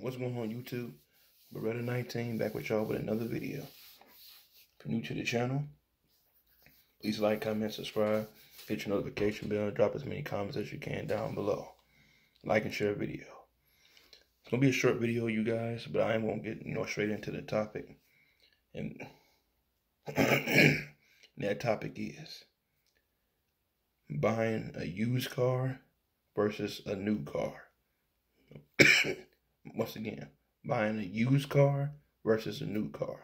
What's going on YouTube? Beretta19 back with y'all with another video. If you're new to the channel, please like, comment, subscribe, hit your notification bell, drop as many comments as you can down below. Like and share video. It's gonna be a short video, you guys, but I am gonna get you know straight into the topic. And that topic is buying a used car versus a new car. Once again, buying a used car versus a new car.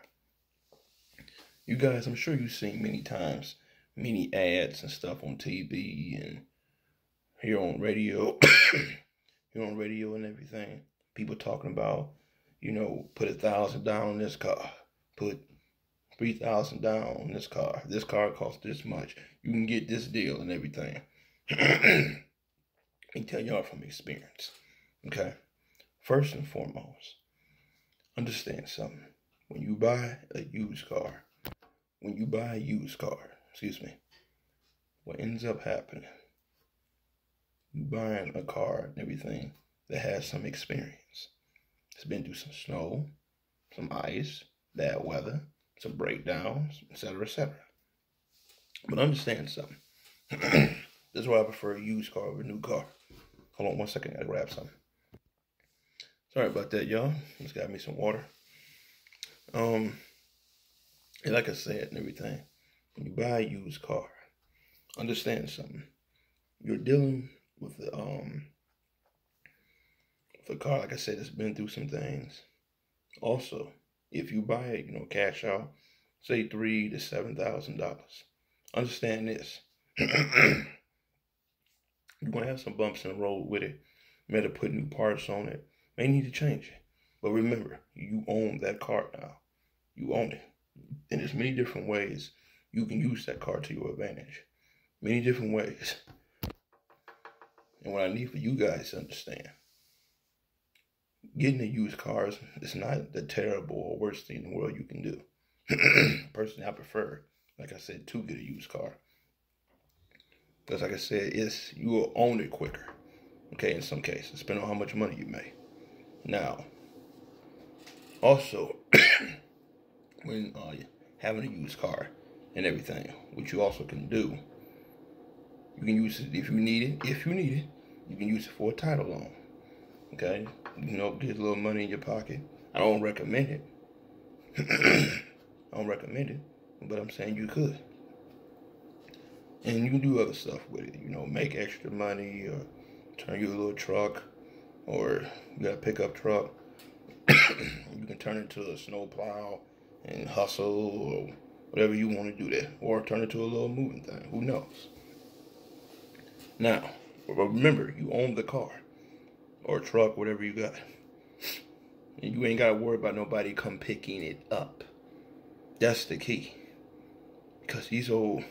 You guys, I'm sure you've seen many times many ads and stuff on TV and here on radio, here on radio and everything. People talking about, you know, put a thousand down on this car, put three thousand down on this car. This car costs this much. You can get this deal and everything. me tell y'all from experience. Okay. First and foremost, understand something. When you buy a used car, when you buy a used car, excuse me, what ends up happening, you buying a car and everything that has some experience. It's been through some snow, some ice, bad weather, some breakdowns, etc., etc. But understand something. this is why I prefer a used car over a new car. Hold on one second, I gotta grab something. Sorry about that, y'all. Just got me some water. Um, and like I said and everything, when you buy a used car, understand something. You're dealing with the um with a car, like I said, it's been through some things. Also, if you buy it, you know, cash out, say three to seven thousand dollars. Understand this. You're gonna have some bumps in the road with it. You to put new parts on it. May need to change. But remember, you own that car now. You own it. And there's many different ways you can use that car to your advantage. Many different ways. And what I need for you guys to understand, getting a used car is not the terrible or worst thing in the world you can do. Personally, I prefer, like I said, to get a used car. Because like I said, it's you will own it quicker. Okay, in some cases, depending on how much money you make. Now, also, when uh, having a used car and everything, which you also can do, you can use it if you need it. If you need it, you can use it for a title loan. Okay, you know, get a little money in your pocket. I don't recommend it. I don't recommend it, but I'm saying you could and you can do other stuff with it. You know, make extra money or turn your little truck or a pickup truck. you can turn it to a snow plow and hustle or whatever you want to do there. Or turn it to a little moving thing. Who knows? Now, remember, you own the car or truck, whatever you got. And you ain't got to worry about nobody come picking it up. That's the key. Because these old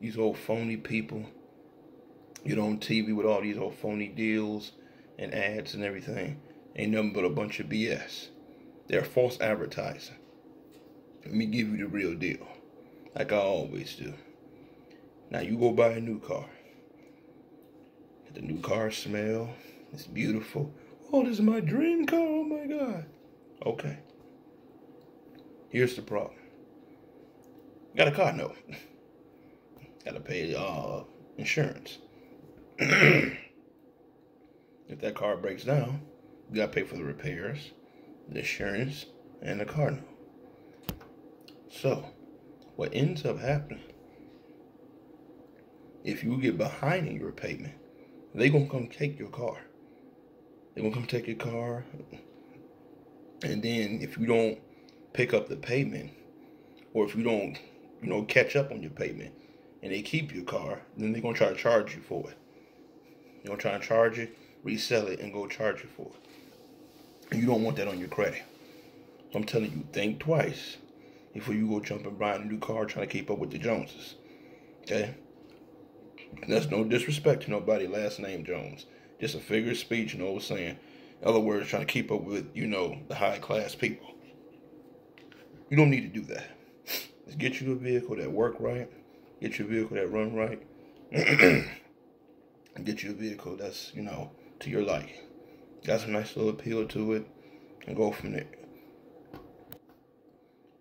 these old phony people get on TV with all these old phony deals and ads and everything. Ain't nothing but a bunch of BS. They're false advertising. Let me give you the real deal, like I always do. Now you go buy a new car. The new car smell. It's beautiful. Oh, this is my dream car. Oh my God. Okay. Here's the problem. Got a car? note. Gotta pay uh, insurance. if that car breaks down, you gotta pay for the repairs, the insurance, and the car note. So, what ends up happening, if you get behind in your payment, they gonna come take your car. They gonna come take your car, and then if you don't pick up the payment, or if you don't, you know, catch up on your payment, and they keep your car, then they're gonna try to charge you for it. They're gonna try and charge it, resell it, and go charge you for it. You don't want that on your credit. So I'm telling you, think twice before you go jump and buy a new car trying to keep up with the Joneses. Okay? That's no disrespect to nobody last name Jones. Just a figure of speech, you know what I'm saying? In other words, trying to keep up with, you know, the high class people. You don't need to do that. Let's get you a vehicle that work right, get your vehicle that run right, get you a vehicle that's, you know, to your liking. Got some nice little appeal to it, and go from there.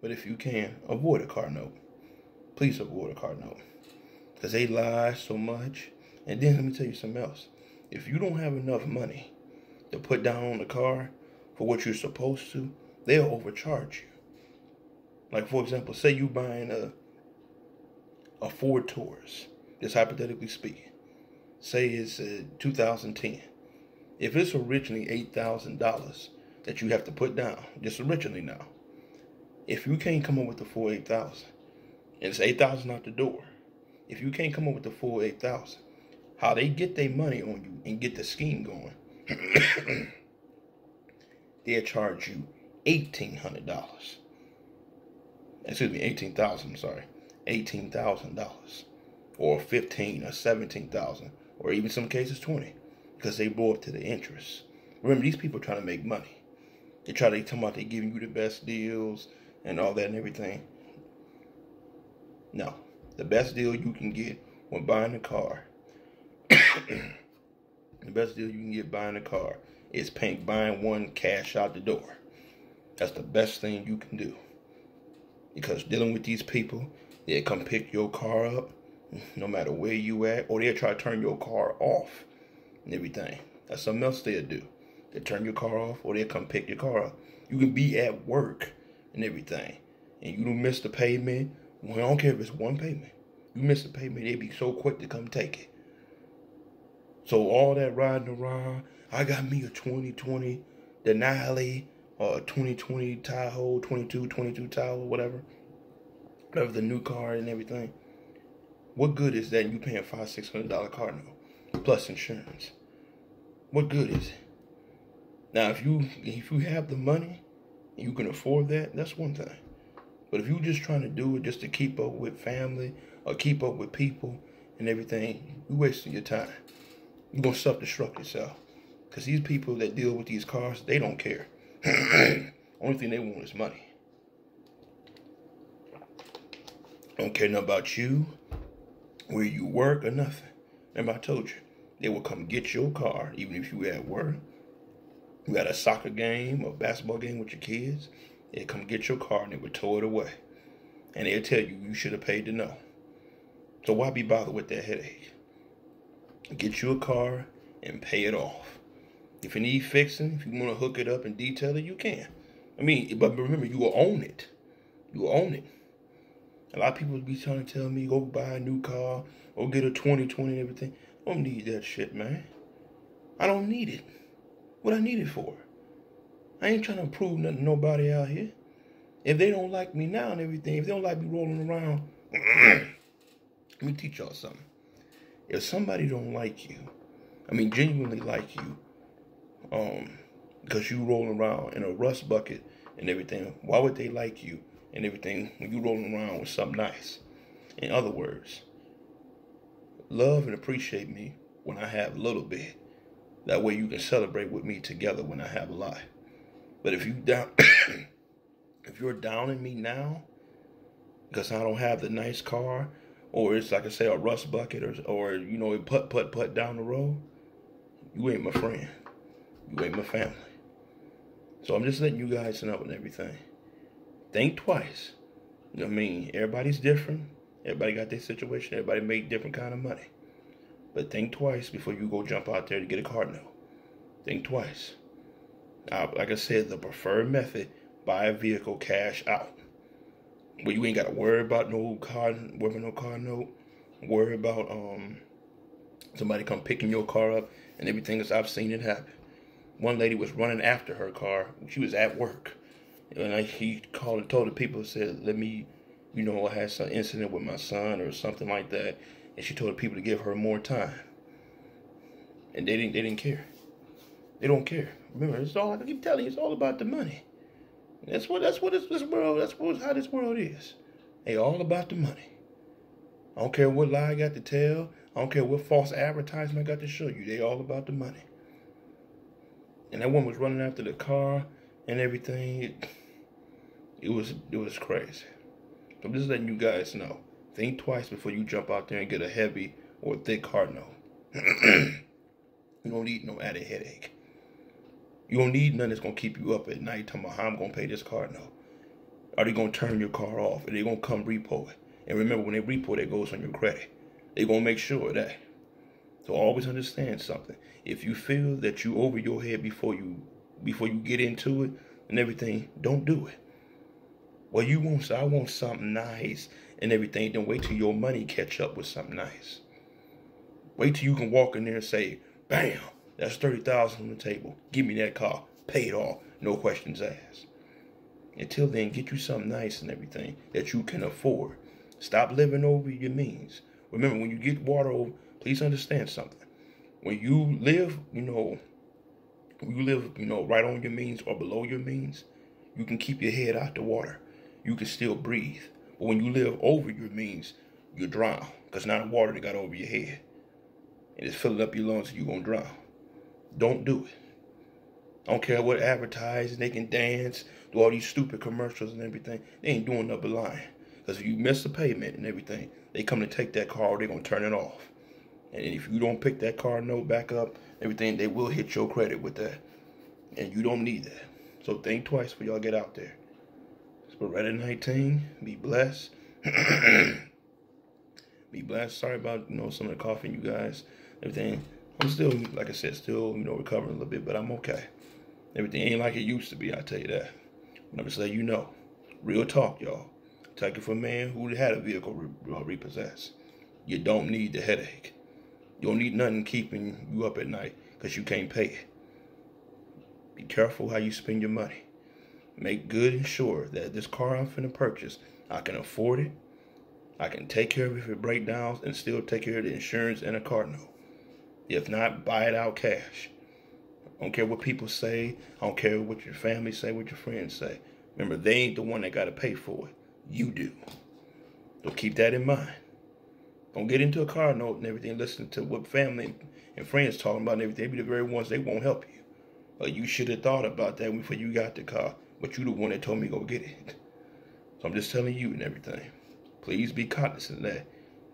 But if you can, avoid a car note. Please avoid a car note. Because they lie so much. And then let me tell you something else. If you don't have enough money to put down on the car for what you're supposed to, they'll overcharge you. Like for example, say you're buying a a Ford Taurus, just hypothetically speaking. Say it's uh, a 2010. If it's originally eight thousand dollars that you have to put down, just originally now, if you can't come up with the full 8,000, and it's 8,000 out the door, if you can't come up with the full 8,000, how they get their money on you and get the scheme going, they'll charge you $1,800. Excuse me, 18000 sorry. $18,000 or 15 or 17,000 or even some cases 20 because they blow up to the interest. Remember, these people are trying to make money. They try to tell about they giving you the best deals and all that and everything. No. The best deal you can get when buying a car, the best deal you can get buying a car is paying buying one cash out the door. That's the best thing you can do. Because dealing with these people, they come pick your car up, no matter where you at, or they'll try to turn your car off and everything. That's something else they'll do. They turn your car off, or they'll come pick your car up. You can be at work and everything. And you don't miss the payment. Well, I don't care if it's one payment. You miss the payment, they be so quick to come take it. So all that riding around, I got me a 2020 Denali or a 2020 Tahoe, 22, 22 Tahoe, whatever. Whatever the new car and everything. What good is that you paying five, six hundred dollar car note plus insurance? What good is it? Now if you if you have the money you can afford that, that's one thing. But if you're just trying to do it just to keep up with family or keep up with people and everything, you're wasting your time. You're to self-destruct yourself. Because these people that deal with these cars, they don't care. Only thing they want is money. Don't care nothing about you, where you work, or nothing. Remember I told you, they will come get your car, even if you at work. You had a soccer game or basketball game with your kids, they come get your car and they would tow it away. And they'll tell you you should have paid to know. So why be bothered with that headache? Get you a car and pay it off. If you need fixing, if you want to hook it up and detail it, you can. I mean, but remember, you will own it. You will own it. A lot of people be trying to tell me, go buy a new car or get a 2020 and everything. I don't need that shit, man. I don't need it. What I need it for? I ain't trying to prove nothing to nobody out here. If they don't like me now and everything, if they don't like me rolling around, let me teach y'all something. If somebody don't like you, I mean genuinely like you, um, because you rolling around in a rust bucket and everything, why would they like you and everything when you rolling around with something nice? In other words, love and appreciate me when I have a little bit. That way you can celebrate with me together when I have a lot. But if you down if you're downing me now because I don't have the nice car or it's like I say a rust bucket or or you know put put put down the road, you ain't my friend. You ain't my family. So I'm just letting you guys know and everything. Think twice. I mean, everybody's different. Everybody got their situation. Everybody make different kind of money. But think twice before you go jump out there to get a car note. Think twice. Like I said, the preferred method, buy a vehicle cash out. Where you ain't got to worry about no car, worry no car note, worry about um somebody come picking your car up and everything else. I've seen it happen. One lady was running after her car. She was at work. And I, he called and told the people, said, let me, you know, I had some incident with my son or something like that and she told the people to give her more time. And they didn't they didn't care. They don't care. Remember, it's all I keep telling you, it's all about the money. That's what that's what this, this world that's what how this world is. They all about the money. I don't care what lie I got to tell. I don't care what false advertisement I got to show you. They all about the money. And that one was running after the car and everything. It, was it was crazy. I'm just letting you guys know. Think twice before you jump out there and get a heavy or thick heart note. you don't need no added headache. You don't need nothing that's gonna keep you up at night talking about how I'm gonna pay this car. No. Are they gonna turn your car off? Are they gonna come repo it? And remember, when they repo, it goes on your credit. They're gonna make sure that. So always understand something. If you feel that you over your head before you before you get into it and everything, don't do it. Well, you want I want something nice and everything. Then wait till your money catch up with something nice. Wait till you can walk in there and say, "Bam, that's thirty thousand on the table. Give me that car, pay it off, no questions asked." Until then, get you something nice and everything that you can afford. Stop living over your means. Remember, when you get water over, please understand something. When you live, you know, you live, you know, right on your means or below your means, you can keep your head out the water. You can still breathe. But when you live over your means, you drown. Because now the water that got over your head. And it's filling up your lungs and you're going to drown. Don't do it. I don't care what advertising, they can dance, do all these stupid commercials and everything. They ain't doing nothing but lying. Because if you miss the payment and everything, they come to take that car, they're going to turn it off. And if you don't pick that car note back up, everything, they will hit your credit with that. And you don't need that. So think twice before y'all get out there. It's Beretta 19. Be blessed. Be blessed. Sorry about, you know, some of the coughing, you guys. Everything. I'm still, like I said, still, you know, recovering a little bit, but I'm okay. Everything ain't like it used to be, I tell you that. But I'm just letting you know. Real talk, y'all. Take it a man who had a vehicle re uh, repossessed. You don't need the headache. You don't need nothing keeping you up at night because you can't pay it. Be careful how you spend your money. Make good and sure that this car I'm finna purchase, I can afford it. I can take care of it if it breaks down and still take care of the insurance and a car note. If not, buy it out cash. I don't care what people say. I don't care what your family say, what your friends say. Remember, they ain't the one that got to pay for it. You do. So keep that in mind. Don't get into a car note and everything. Listen to what family and friends talking about and everything. They be the very ones they won't help you. You should have thought about that before you got the car. But you the one that told me go get it. So I'm just telling you and everything. Please be cognizant of that.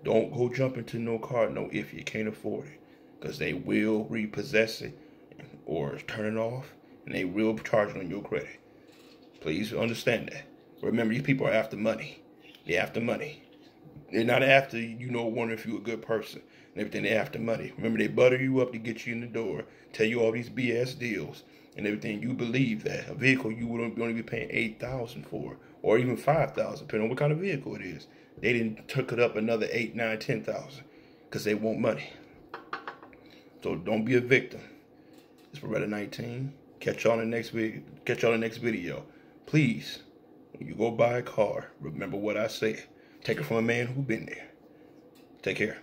Don't go jump into no car note if you can't afford it. Because they will repossess it or turn it off. And they will charge it on your credit. Please understand that. Remember, these people are after money. They're after money. They're not after, you know, wondering if you're a good person and everything. They're after money. Remember, they butter you up to get you in the door, tell you all these BS deals and everything. You believe that a vehicle you would only be paying 8000 for or even 5000 depending on what kind of vehicle it is. They didn't took it up another 8, 9, 10,000 because they want money. So don't be a victim. It's Beretta 19. Catch y'all in the next video. Catch y'all in the next video. Please when you go buy a car, remember what I said. Take it from a man who's been there. Take care.